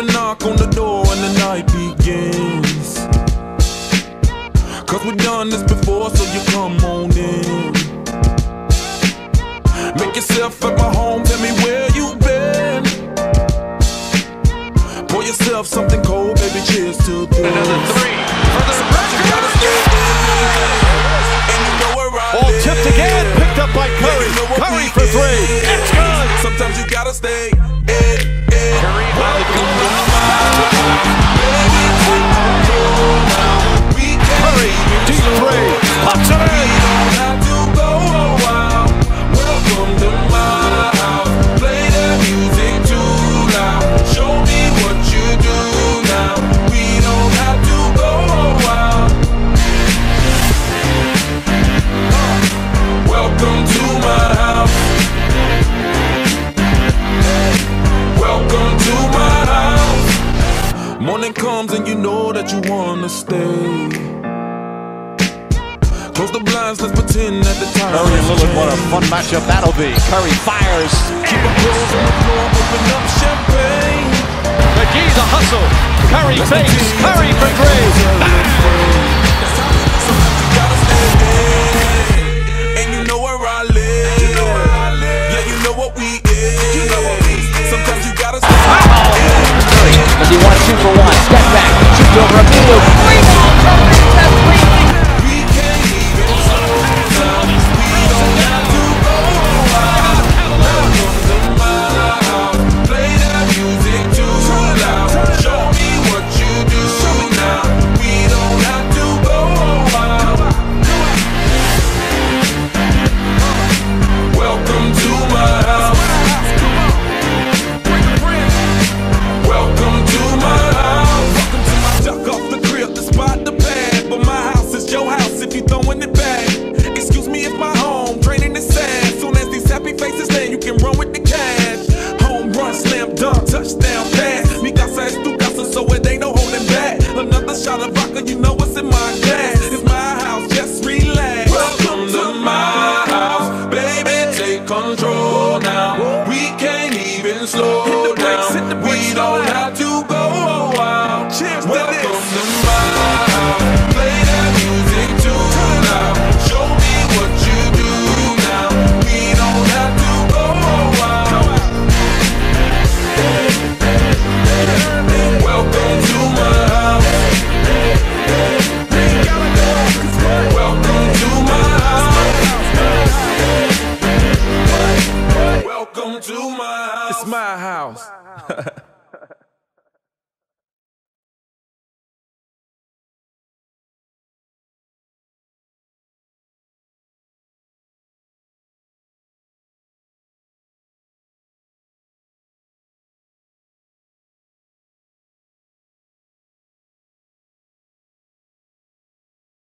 a knock on the door and the night begins. Cause we've done this before, so you come on in. Make yourself at my home, tell me where you've been. Pour yourself something cold, baby, cheers to this. Another three for the Ball tipped again, picked up by Curry. Curry for three. It's good. Sometimes you gotta stay. comes and you know that you wanna stay. Close the blinds, let's pretend that the time. Curry and Lillard, what a fun matchup that'll be. Curry fires. Keep on the floor, open up champagne. McGee the hustle. Curry fakes. Curry for three. vodka, you know what's in my glass.